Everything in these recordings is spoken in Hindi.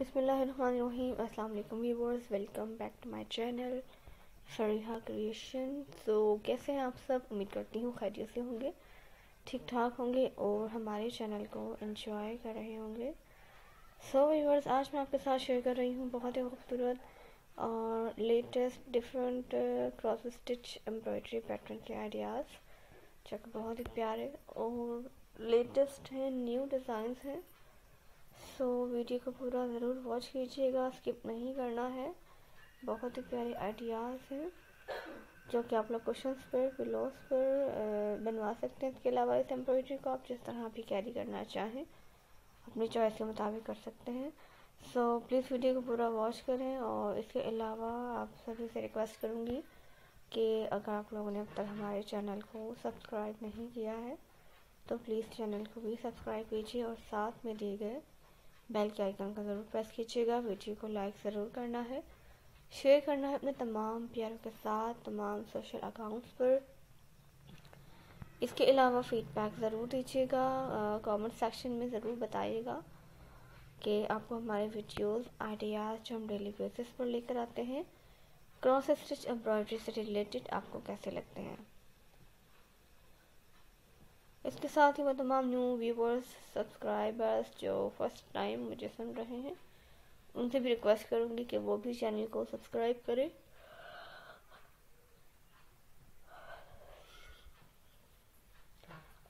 Bismillahirrahmanirrahim Assalamu alaikum viewers welcome back to my channel Fariha creation. So कैसे हैं आप सब? उम्मीद करती हूँ खैरियत से होंगे ठीक ठाक होंगे और हमारे चैनल को एंजॉय कर रहे होंगे। सो so, व्यूवर्स आज मैं आपके साथ शेयर कर रही हूँ बहुत ही खूबसूरत और latest different cross stitch embroidery pattern के आइडियाज़ जो बहुत ही प्यारे और लेटेस्ट हैं न्यू डिज़ाइंस हैं। सो so, वीडियो को पूरा ज़रूर वॉच कीजिएगा स्किप नहीं करना है। बहुत ही प्यारे आइडियाज़ हैं जो कि आप लोग क्वेश्चन पर पिलोस पर बनवा सकते हैं। इसके अलावा इस एम्ब्रॉयडरी को आप जिस तरह भी कैरी करना चाहें अपनी चॉइस के मुताबिक कर सकते हैं। सो so, प्लीज़ वीडियो को पूरा वॉच करें और इसके अलावा आप सभी से रिक्वेस्ट करूँगी कि अगर आप लोगों ने अब तक हमारे चैनल को सब्सक्राइब नहीं किया है तो प्लीज़ चैनल को भी सब्सक्राइब कीजिए और साथ में दिए गए बेल के आइकन का ज़रूर प्रेस कीजिएगा। वीडियो को लाइक ज़रूर करना है। शेयर करना है अपने तमाम प्यारों के साथ, तमाम सोशल अकाउंट्स पर। इसके अलावा फीडबैक ज़रूर दीजिएगा। कमेंट सेक्शन में ज़रूर बताइएगा कि आपको हमारे वीडियोस आइडियाज़ जो हम डेली बेसिस पर लेकर आते हैं क्रॉस स्टिच एम्ब्रॉयडरी से रिलेटेड आपको कैसे लगते हैं। इसके साथ ही मैं तमाम न्यू व्यूवर्स सब्सक्राइबर्स जो फ़र्स्ट टाइम मुझे सुन रहे हैं उनसे भी रिक्वेस्ट करूँगी कि वो भी चैनल को सब्सक्राइब करें।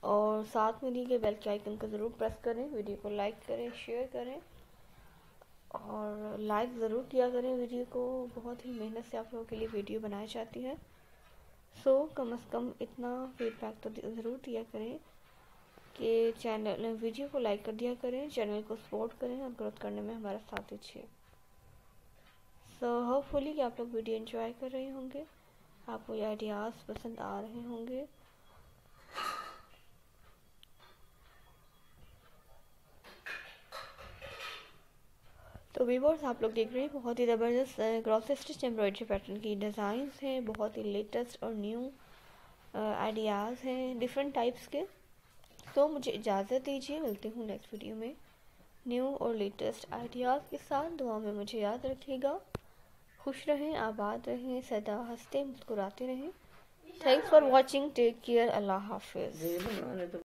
और साथ में दी गई बेल के आइकन को ज़रूर प्रेस करें वीडियो को लाइक करें शेयर करें। और लाइक ज़रूर किया करें वीडियो को बहुत ही मेहनत से आप लोगों के लिए वीडियो बनाई जाती है। सो so, कम अज़ कम इतना फीडबैक तो ज़रूर दिया करें। कि चैनल वीडियो को लाइक कर दिया करें चैनल को सपोर्ट करें और ग्रोथ करने में हमारा साथ दीजिए। सो होपफुली कि आप लोग वीडियो एंजॉय कर रहे होंगे। आपको ये आइडियाज़ पसंद आ रहे होंगे। तो वीवर्स आप लोग देख रहे हैं, बहुत ही ज़बरदस्त क्रॉस स्टिच एम्ब्रॉयडरी पैटर्न की डिज़ाइंस हैं, बहुत ही लेटेस्ट और न्यू आइडियाज़ हैं डिफरेंट टाइप्स के। तो मुझे इजाज़त दीजिए, मिलती हूँ नेक्स्ट वीडियो में। न्यू और लेटेस्ट आइडियाज़ के साथ दुआ में मुझे याद रखिएगा। खुश रहें, आबाद रहें, सदा हँसते, मुस्कुराते रहें। Thanks for watching take care अल्लाह हाफिज़